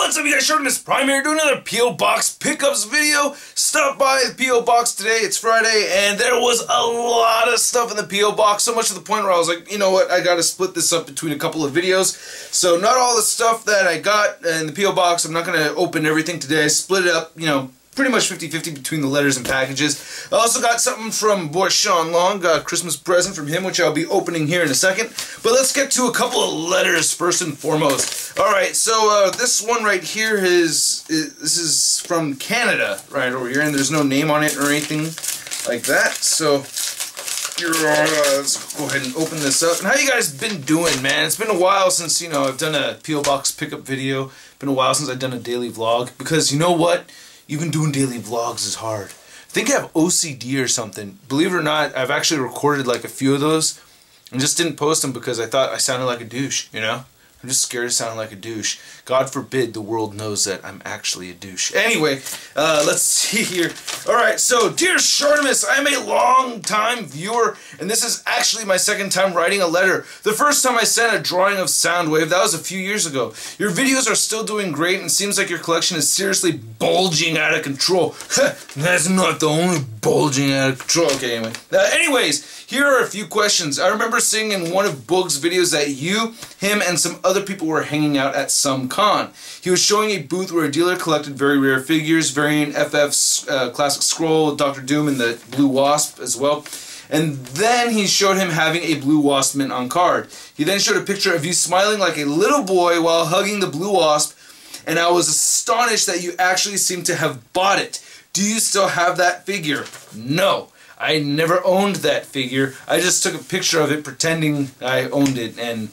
What's up you guys, Shartimus Prime here doing another P.O. Box pickups video. Stop by the P.O. Box today, it's Friday, and there was a lot of stuff in the P.O. Box, so much to the point where I was like, you know what, I gotta split this up between a couple of videos. So not all the stuff that I got in the P.O. Box, I'm not gonna open everything today, I split it up, you know, pretty much 50-50 between the letters and packages. I also got something from boy Sean Long, got a Christmas present from him, which I'll be opening here in a second. But let's get to a couple of letters first and foremost. Alright, so uh, this one right here is, is, this is from Canada, right over here, and there's no name on it or anything like that, so... Uh, let's go ahead and open this up. And how you guys been doing, man? It's been a while since, you know, I've done a P.O. Box pickup video. Been a while since I've done a daily vlog. Because, you know what? Even doing daily vlogs is hard. I think I have OCD or something. Believe it or not, I've actually recorded like a few of those and just didn't post them because I thought I sounded like a douche, you know? I'm just scared of sounding like a douche. God forbid the world knows that I'm actually a douche. Anyway, uh, let's see here. Alright, so, dear Shartimus, I'm a long-time viewer, and this is actually my second time writing a letter. The first time I sent a drawing of Soundwave, that was a few years ago. Your videos are still doing great, and seems like your collection is seriously bulging out of control. That's not the only bulging out of control. Okay, anyway. Anyways, here are a few questions. I remember seeing in one of Boog's videos that you, him, and some other people were hanging out at some con. He was showing a booth where a dealer collected very rare figures, Variant FF's uh, Classic Scroll, Doctor Doom, and the Blue Wasp as well. And then he showed him having a Blue Wasp mint on card. He then showed a picture of you smiling like a little boy while hugging the Blue Wasp, and I was astonished that you actually seemed to have bought it. Do you still have that figure? No. I never owned that figure. I just took a picture of it pretending I owned it and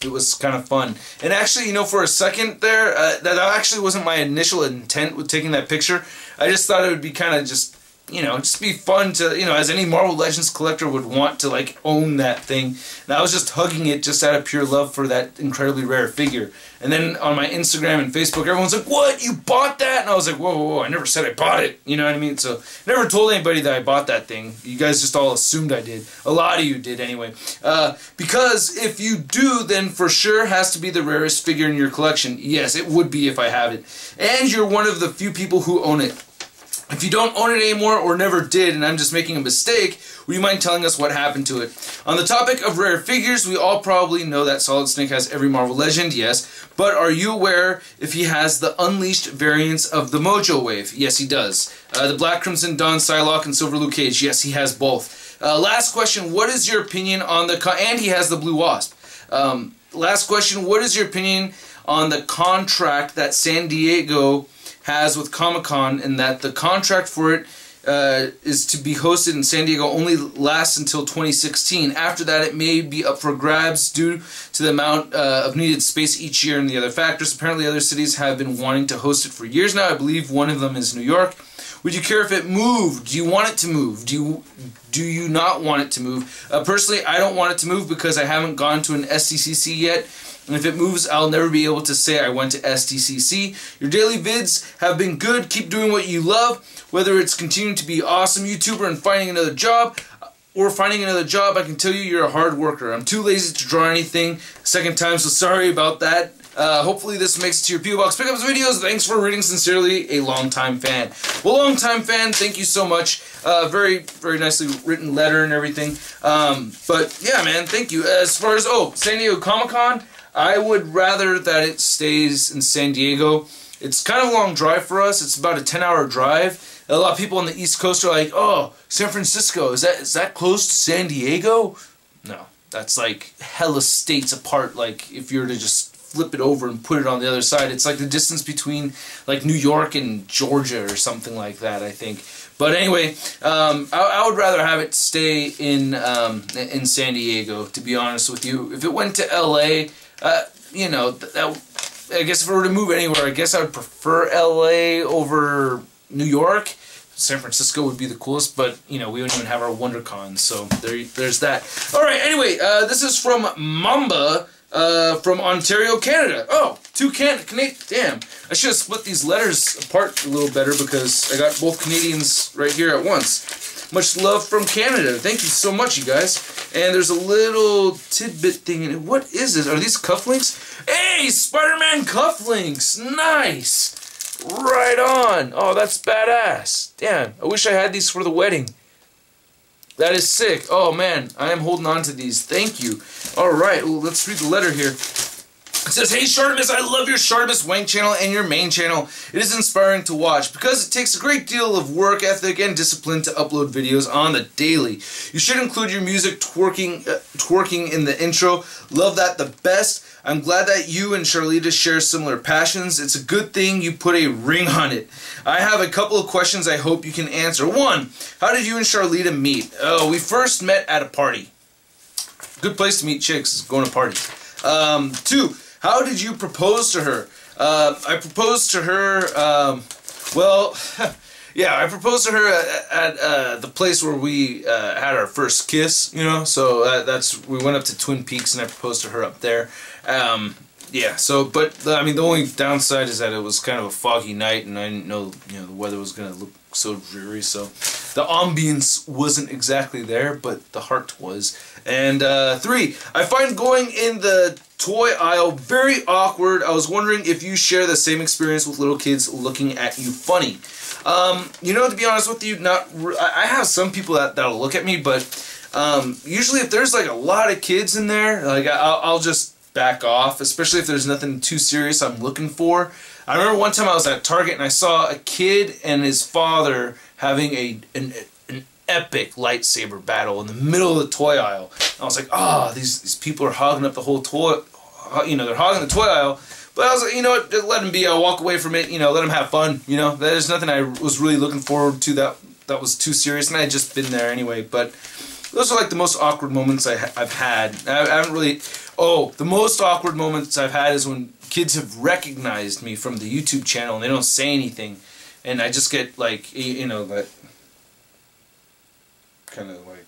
it was kind of fun. And actually, you know, for a second there, uh, that actually wasn't my initial intent with taking that picture. I just thought it would be kind of just you know, just be fun to, you know, as any Marvel Legends collector would want to, like, own that thing. And I was just hugging it just out of pure love for that incredibly rare figure. And then on my Instagram and Facebook, everyone's like, what, you bought that? And I was like, whoa, whoa, whoa, I never said I bought it. You know what I mean? So, never told anybody that I bought that thing. You guys just all assumed I did. A lot of you did anyway. Uh, because if you do, then for sure has to be the rarest figure in your collection. Yes, it would be if I have it. And you're one of the few people who own it. If you don't own it anymore or never did and I'm just making a mistake, would you mind telling us what happened to it? On the topic of rare figures, we all probably know that Solid Snake has every Marvel Legend, yes, but are you aware if he has the Unleashed variants of the Mojo Wave? Yes, he does. Uh, the Black Crimson Dawn Psylocke and Silver Luke Cage, yes, he has both. Uh, last question, what is your opinion on the... and he has the Blue Wasp. Um, last question, what is your opinion on the contract that San Diego has with Comic Con, in that the contract for it uh, is to be hosted in San Diego only lasts until 2016. After that, it may be up for grabs due to the amount uh, of needed space each year and the other factors. Apparently, other cities have been wanting to host it for years now. I believe one of them is New York. Would you care if it moved? Do you want it to move? Do you do you not want it to move? Uh, personally, I don't want it to move because I haven't gone to an SDCC yet and if it moves, I'll never be able to say I went to SDCC. Your daily vids have been good. Keep doing what you love, whether it's continuing to be awesome YouTuber and finding another job, or finding another job, I can tell you you're a hard worker. I'm too lazy to draw anything second time, so sorry about that. Uh, hopefully this makes it to your P.O. Box Pickups videos. Thanks for reading. Sincerely, a long-time fan. Well, long-time fan, thank you so much. Uh, very, very nicely written letter and everything. Um, but, yeah, man, thank you. As far as, oh, San Diego Comic-Con, I would rather that it stays in San Diego. It's kind of a long drive for us. It's about a 10 hour drive. A lot of people on the East Coast are like, oh, San Francisco, is that is that close to San Diego? No, that's like hella states apart. Like if you were to just flip it over and put it on the other side, it's like the distance between like New York and Georgia or something like that, I think. But anyway, um, I, I, would rather have it stay in um, in San Diego, to be honest with you. If it went to LA, uh, you know, that, I guess if I were to move anywhere, I guess I would prefer LA over New York. San Francisco would be the coolest, but you know we don't even have our WonderCon, so there, there's that. All right. Anyway, uh, this is from Mamba uh, from Ontario, Canada. Oh, two can Canadian. Damn, I should have split these letters apart a little better because I got both Canadians right here at once. Much love from Canada. Thank you so much, you guys. And there's a little tidbit thing in it. What is this? Are these cufflinks? Hey, Spider-Man cufflinks! Nice! Right on! Oh, that's badass. Damn, I wish I had these for the wedding. That is sick. Oh man, I am holding on to these. Thank you. Alright, well, let's read the letter here. Says, Hey Shartimus, I love your Shartimus Wank channel and your main channel. It is inspiring to watch because it takes a great deal of work ethic and discipline to upload videos on the daily. You should include your music twerking, uh, twerking in the intro. Love that the best. I'm glad that you and Sharlita share similar passions. It's a good thing you put a ring on it. I have a couple of questions I hope you can answer. One, how did you and Sharlita meet? Oh, we first met at a party. Good place to meet chicks, is going to parties. Um, two, how did you propose to her? Uh, I proposed to her, um, well, yeah, I proposed to her at, at uh, the place where we uh, had our first kiss, you know, so uh, that's, we went up to Twin Peaks and I proposed to her up there. Um, yeah, so, but, I mean, the only downside is that it was kind of a foggy night and I didn't know, you know, the weather was going to look so dreary, so the ambience wasn't exactly there, but the heart was. And uh, three, I find going in the toy aisle very awkward. I was wondering if you share the same experience with little kids looking at you funny. Um, you know, to be honest with you, not I have some people that that'll look at me, but um, usually if there's like a lot of kids in there, like I'll, I'll just back off, especially if there's nothing too serious I'm looking for. I remember one time I was at Target and I saw a kid and his father having a an, epic lightsaber battle in the middle of the toy aisle. And I was like, oh, these these people are hogging up the whole toy, you know, they're hogging the toy aisle. But I was like, you know what, let them be. I'll walk away from it. You know, let them have fun. You know, there's nothing I was really looking forward to that that was too serious, and I had just been there anyway. But those are like the most awkward moments I have had. I, I haven't really. Oh, the most awkward moments I've had is when kids have recognized me from the YouTube channel and they don't say anything, and I just get like you know that kind of like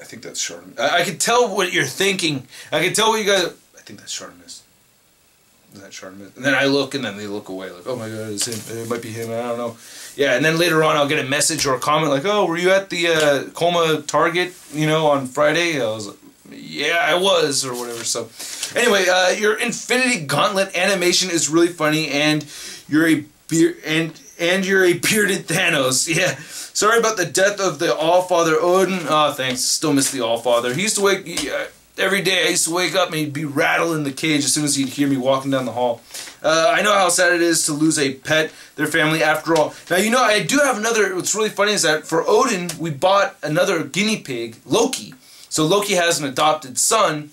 I think that's short. I, I can tell what you're thinking. I can tell what you guys. I think that's Shartimus. Is that Shartimus? And then I look, and then they look away, like, oh my god, it's him. It might be him. I don't know. Yeah, and then later on, I'll get a message or a comment like, oh, were you at the uh, Colma Target, you know, on Friday? I was like, yeah, I was, or whatever. So, anyway, uh, your Infinity Gauntlet animation is really funny, and you're a beer and and you're a bearded Thanos. Yeah. Sorry about the death of the All Father Odin. Oh, thanks. Still miss the All Father. He used to wake uh, every day. I used to wake up and he'd be rattling the cage as soon as he'd hear me walking down the hall. Uh, I know how sad it is to lose a pet, their family. After all, now you know I do have another. What's really funny is that for Odin, we bought another guinea pig, Loki. So Loki has an adopted son,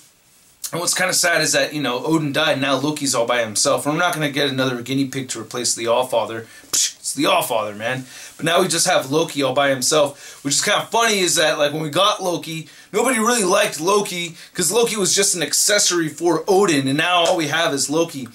and what's kind of sad is that, you know, Odin died, now Loki's all by himself. We're not going to get another guinea pig to replace the Allfather. It's the Allfather, man. But now we just have Loki all by himself, which is kind of funny is that, like, when we got Loki, nobody really liked Loki, because Loki was just an accessory for Odin, and now all we have is Loki.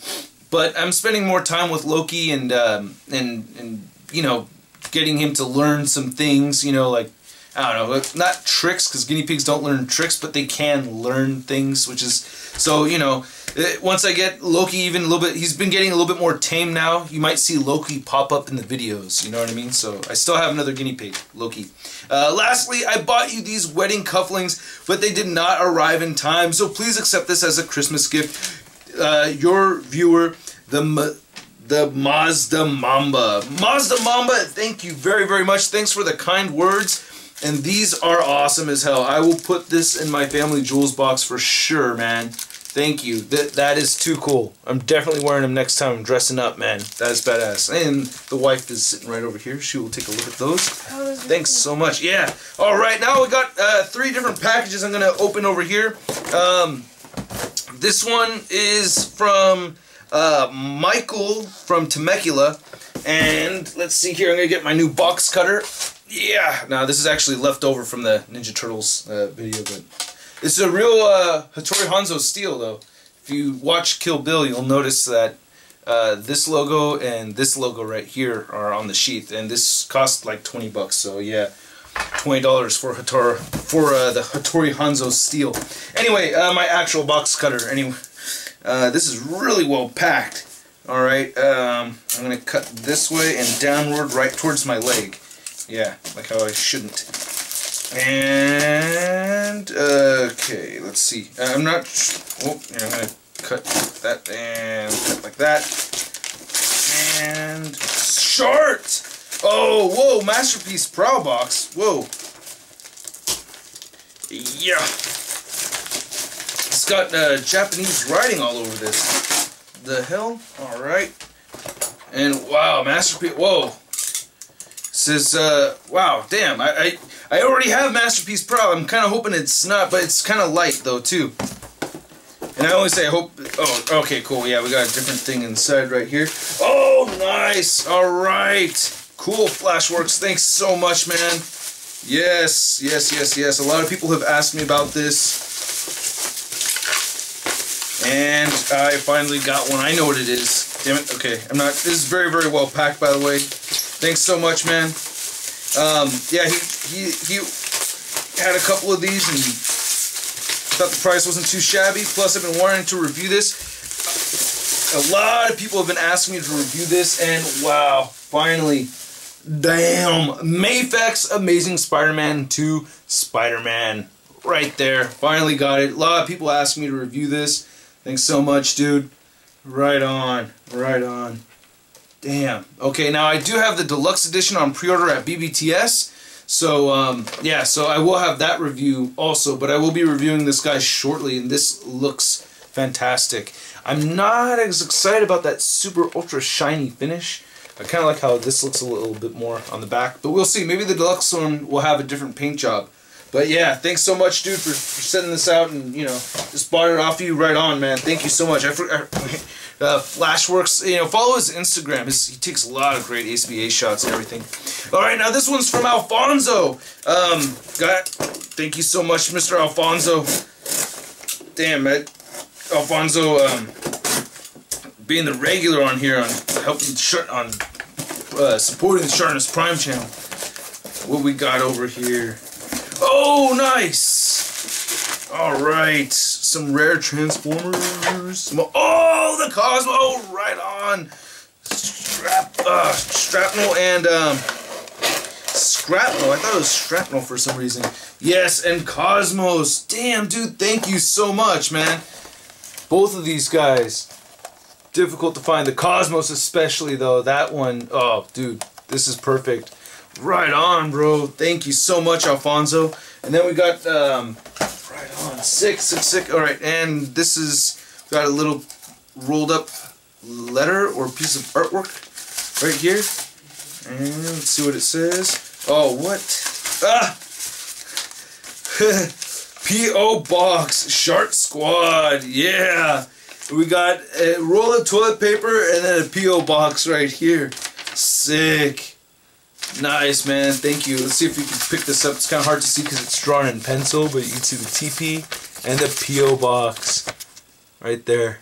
But I'm spending more time with Loki and, um, and, and you know, getting him to learn some things, you know, like I don't know, not tricks because guinea pigs don't learn tricks, but they can learn things, which is so you know. Eh, once I get Loki even a little bit, he's been getting a little bit more tame now. You might see Loki pop up in the videos. You know what I mean? So I still have another guinea pig, Loki. Uh, lastly, I bought you these wedding cufflinks, but they did not arrive in time. So please accept this as a Christmas gift. Uh, your viewer, the the Mazda Mamba. Mazda Mamba, thank you very, very much. Thanks for the kind words. And these are awesome as hell. I will put this in my family jewels box for sure, man. Thank you. That that is too cool. I'm definitely wearing them next time I'm dressing up, man. That is badass. And the wife is sitting right over here. She will take a look at those. Oh, Thanks so much. Yeah. All right. Now we got uh, three different packages I'm gonna open over here. Um, this one is from uh, Michael from Temecula. And let's see here. I'm gonna get my new box cutter. Yeah. Now this is actually left over from the Ninja Turtles uh, video, but this is a real uh, Hattori Hanzo steel, though. If you watch Kill Bill, you'll notice that uh, this logo and this logo right here are on the sheath, and this cost like 20 bucks. So yeah, twenty dollars for Hattori for uh, the Hattori Hanzo steel. Anyway, uh, my actual box cutter. Anyway, uh, this is really well packed. All right, um, I'm gonna cut this way and downward right towards my leg. Yeah, like how I shouldn't. And, okay, let's see. Uh, I'm not, oh, I'm going to cut that and cut like that. And short. Oh, whoa, masterpiece Prowl box. Whoa. Yeah. It's got uh, Japanese writing all over this. The hell? All right. And wow, masterpiece. Whoa. Says, uh, wow, damn. I, I, I already have masterpiece Prowl. I'm kind of hoping it's not, but it's kind of light though too. And I only say I hope. Oh, okay, cool. Yeah, we got a different thing inside right here. Oh, nice. All right. Cool, Flashworks. Thanks so much, man. Yes, yes, yes, yes. A lot of people have asked me about this. And I finally got one. I know what it is. Damn it. Okay, I'm not. This is very, very well packed, by the way. Thanks so much, man. Um, yeah, he, he, he had a couple of these and thought the price wasn't too shabby. Plus, I've been wanting to review this. A lot of people have been asking me to review this, and wow, finally. Damn. Mafex Amazing Spider-Man 2 Spider-Man. Right there. Finally got it. A lot of people asked me to review this. Thanks so much, dude. Right on. Right on. Damn. Okay, now I do have the deluxe edition on pre-order at BBTS. So, um, yeah, so I will have that review also, but I will be reviewing this guy shortly, and this looks fantastic. I'm not as excited about that super ultra shiny finish. I kind of like how this looks a little bit more on the back, but we'll see. Maybe the deluxe one will have a different paint job. But yeah, thanks so much, dude, for, for sending this out and, you know, just bought it off you right on, man. Thank you so much. I, I uh, Flashworks, you know, follow his Instagram. His, he takes a lot of great ACBA shots and everything. All right, now this one's from Alfonso. Um, got, thank you so much, Mr. Alfonso. Damn, it, Alfonso, um, being the regular on here on helping on uh, supporting the Shartimus Prime channel. What we got over here? Oh, nice! Alright, some rare Transformers. oh, the Cosmo! Right on! Strap, uh, Strapnel and, um, Scrapnel. I thought it was Shrapnel for some reason. Yes, and Cosmos. Damn, dude, thank you so much, man. Both of these guys. Difficult to find. The Cosmos especially, though. That one, oh, dude, this is perfect. Right on, bro. Thank you so much, Alfonso. And then we got, um, right on, six, six, six. All right, and this is, got a little rolled up letter or piece of artwork right here. And let's see what it says. Oh, what? Ah! P.O. Box, Shark Squad, yeah! We got a roll of toilet paper and then a P.O. Box right here. Sick. Nice, man. Thank you. Let's see if we can pick this up. It's kind of hard to see because it's drawn in pencil, but you can see the TP and the P.O. box right there.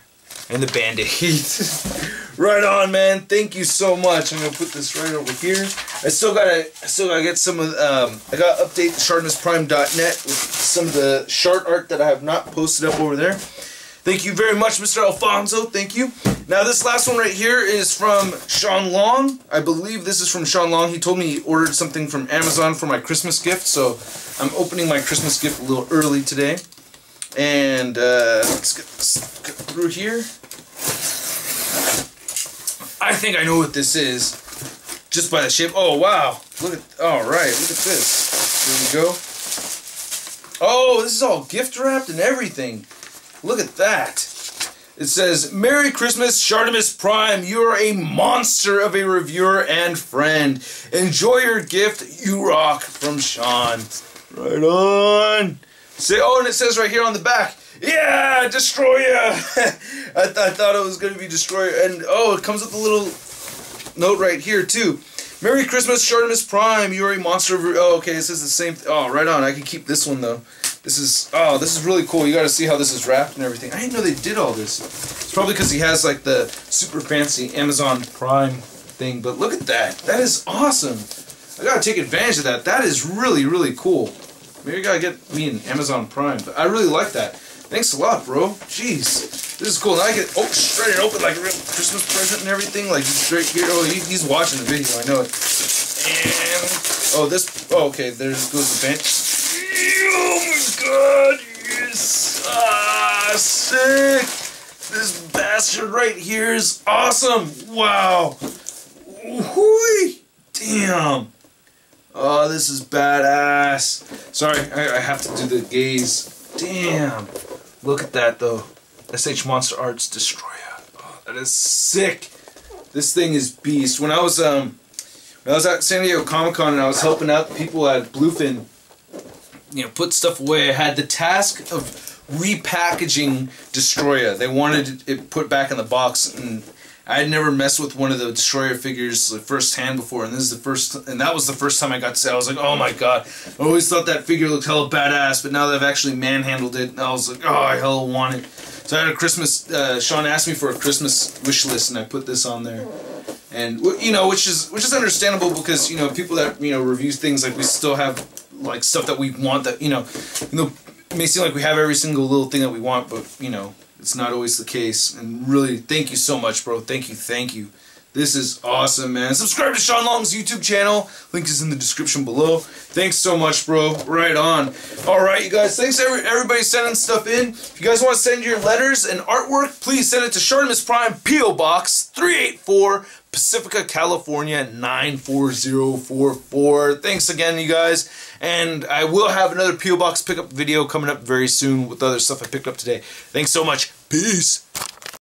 And the band-aid. right on, man. Thank you so much. I'm going to put this right over here. I still got to I still got to get some of um I got to update shartimusprime.net with some of the shart art that I have not posted up over there. Thank you very much, Mr. Alfonso. Thank you. Now, this last one right here is from Sean Long. I believe this is from Sean Long. He told me he ordered something from Amazon for my Christmas gift, so I'm opening my Christmas gift a little early today. And uh, let's get this get through here. I think I know what this is, just by the shape. Oh, wow. Look at, all right, look at this. Here we go. Oh, this is all gift wrapped and everything. Look at that. It says, Merry Christmas, Shartimus Prime. You are a monster of a reviewer and friend. Enjoy your gift, you rock, from Sean. Right on. Say, oh, and it says right here on the back, yeah, Destroyer. I, th I thought it was going to be Destroyer. And, oh, it comes with a little note right here, too. Merry Christmas, Shartimus Prime. You are a monster of... Oh, okay, it says the same... Oh, right on. I can keep this one, though. This is, oh, this is really cool. You got to see how this is wrapped and everything. I didn't know they did all this. It's probably because he has like the super fancy Amazon Prime thing. But look at that. That is awesome. I got to take advantage of that. That is really, really cool. Maybe I got to get me an Amazon Prime. But I really like that. Thanks a lot, bro. Jeez. This is cool. Now I get oh, straight it open like a real Christmas present and everything. Like straight here. Oh, he, he's watching the video. I know it. And, oh, this, oh, okay. There goes the bench. God, yes! Ah, sick! This bastard right here is awesome. Wow. Hooey. Damn. Oh, this is badass. Sorry, I, I have to do the gaze. Damn. Look at that though. SH Monster Arts Destroyer. Oh, that is sick. This thing is beast. When I was um when I was at San Diego Comic Con and I was helping out people at Bluefin, you know, put stuff away, I had the task of repackaging Destroyer. They wanted it put back in the box and I had never messed with one of the Destroyer figures like, firsthand before, and this is the first, and that was the first time I got to I was like, oh my god, I always thought that figure looked hella badass, but now that I've actually manhandled it, I was like, oh, I hella want it. So I had a Christmas, uh, Sean asked me for a Christmas wish list, and I put this on there. And, you know, which is, which is understandable because, you know, people that, you know, review things, like, we still have, like, stuff that we want that, you know, you know, it may seem like we have every single little thing that we want, but, you know, it's not always the case. And really, thank you so much, bro. Thank you, thank you. This is awesome, man. Subscribe to Sean Long's YouTube channel. Link is in the description below. Thanks so much, bro. Right on. All right, you guys. Thanks every, everybody sending stuff in. If you guys want to send your letters and artwork, please send it to Shartimus Prime P.O. Box 384 Pacifica, California 94044. Thanks again, you guys. And I will have another P.O. Box pickup video coming up very soon with other stuff I picked up today. Thanks so much. Peace.